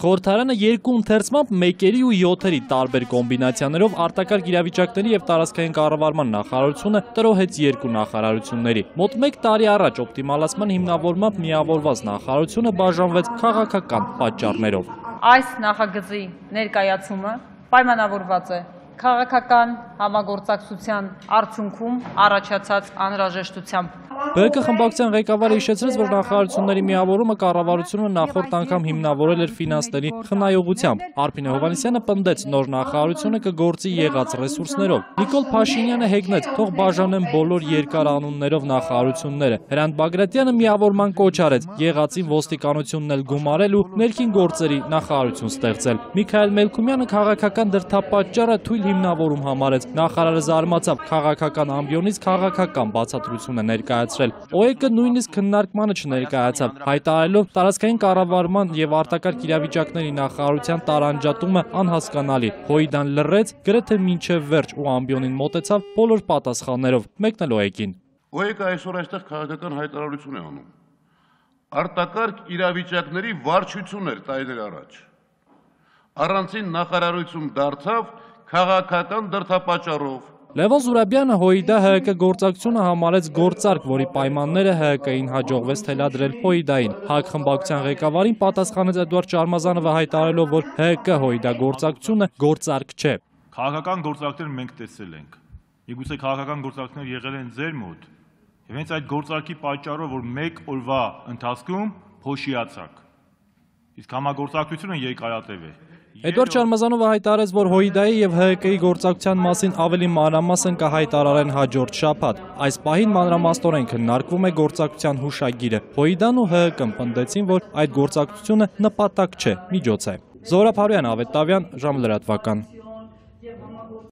Խորհրդարանը երկու ընթերցմամբ մեկերի ու յոթերի տարբեր կոմբինացիաներով արտակարգ իրավիճակների եւ տարածքային կառավարման նախարարությունը տրոհեց երկու նախարարությունների։ Մոտ 1 տարի առաջ օպտիմալացման հիմնավորմամբ միավորված նախարարությունը բաժանվեց քաղաքական պատճառներով։ Այս նախագծի ներկայացումը պայմանավորված է քաղաքական համագործակցության արդյունքում առաջացած անհրաժեշտությամբ ԲՀԿ խմբակցության ղեկավարը հիշեցրեց, որ նախարարությունների միավորումը կառավարությունը նախորդ անգամ հիմնավորել էր ֆինանսների խնայողությամբ։ Արփինե Հովանեսյանը պնդեց, նոր նախարարությունը կգործի եղած ռեսուրսներով։ Նիկոլ Փաշինյանը հեգնեց, թող բաժանեն բոլոր երկար անուններով նախարարությունները։ Հրանտ Բագրատյանը միավորման կոչ արեց, եղածին ոստիկանությունն էլ գումարել ու ներքին գործերի նախարարություն ստեղծել։ Միքայել Մելքումյանը քաղաքական դրդապատճառը թույլ հիմնավորում համարեց։ Նախարարը զարմացավ քաղաքական ամբիոնից քաղաքական բացատրություն է ներկայացրել։ ՕԵԿ-ը նույնիսկ քննարկմանը չներկայացավ, հայտարարելով տարածքային կառավարման եւ արտակարգ իրավիճակների նախարարության տարանջատումը անհասկանալի։ Հոիդան լռեց գրեթե մինչև վերջ ու ամբիոնին մոտեցավ բոլոր պատասխաններով, մեկն էլ ՕԵԿ-ին։ ՕԵԿ-ը այսօր այստեղ քաղաքական հայտարարություն է անում։ Արտակարգ իրավիճակների վարչություն էր տարիներ առաջ առանցին նախարարություն դարձավ քաղաքական դրդապատճառով։ Լևոն Զուրաբյանը ՀՕԻԴ ՀՀԿ գործակցությունը համարեց գործարք, որի պայմանները ՀՀԿ-ին հաջողվեց թելադրել ՀՕԻԴ-ին։ ՀԱԿ խմբակցության ղեկավարին պատասխանեց Էդուարդ Շարմազանովը հայտարարելով, որ ՀՀԿ ՀՕԻԴ գործակցությունը գործարք չէ։ Քաղաքական գործարքներ մենք տեսել ենք։ Միգուցե քաղաքական գործարքներ եղել են ձեր մոտ, եւ հենց այդ գործարքի պատճառով, որ 1 օրվա ընթացքում փոշիացաք։ Իսկ համագործակցությունը երկարատև է։ Էդվարդ Շարմազանովը հայտարարեց, որ ՀՅԴ-ի եւ ՀՀԿ-ի գործակցության մասին ավելի մանրամասն կհայտարարեն հաջորդ շաբաթ։ Այս պահին մանրամասնորեն քննարկվում է գործակցության հուշագիրը։ ՀՅԴ-ն ու ՀՀԿ-ն պնդեցին, որ այդ գործակցությունը նպատակ չէ, միջոց է։ Զորապ Հարոյան, Ավետ Տավյան, ժամլրատվական։